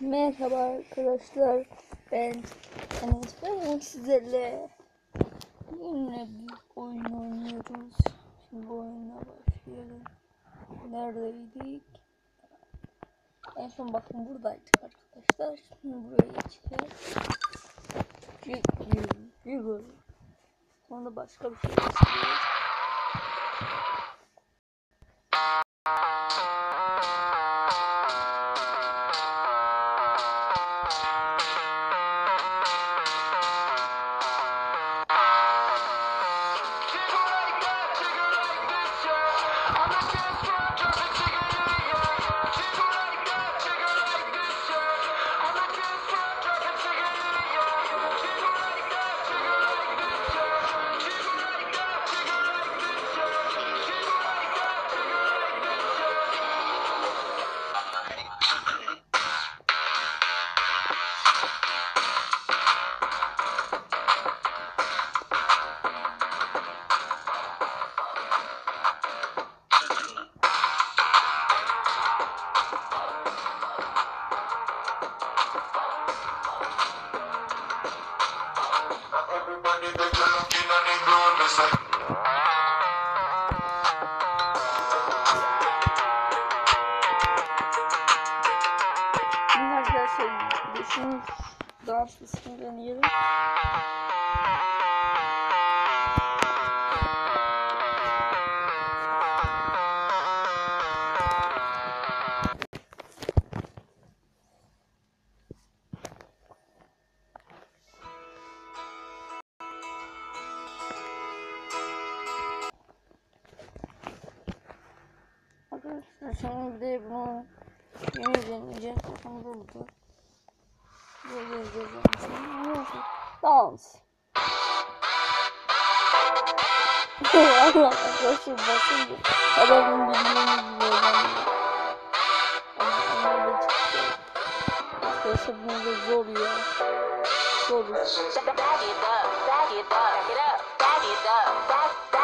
Merhaba arkadaşlar. Ben Enes ve bugün sizlerle yine bir oyun oynuyoruz. Şimdi bu oyuna başlayalım. Neredeydik? En son bakın buradaydık arkadaşlar. Şimdi buraya geçeceğiz. Google. Sonra başka bir şey istiyoruz. Nós já saímos, deixamos dar uma piscina nele. arkadaşlar şimdi bir de bunu yeni deneyeceğiz. Bakın burada. Böyle deneyeceğiz. Dans. Allah arkadaşlar basın. Adamın bildiğini biliyorum. Arkadaşlar bunu da zor ya. Zor. Back it up, back it up, back it up, back.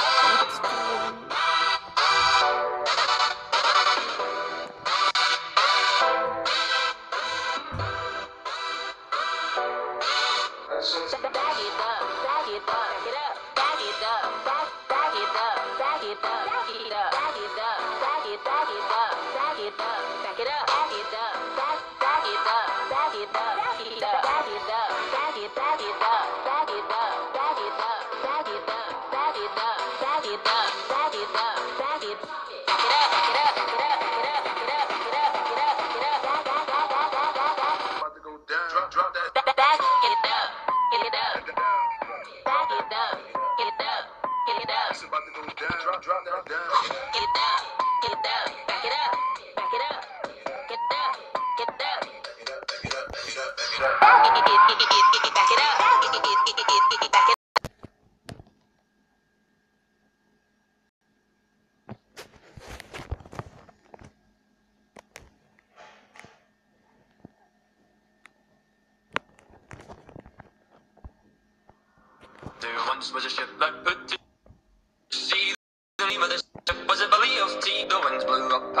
There once was a ship that put to sea. The name of the ship was a belly of tea. The winds blew up.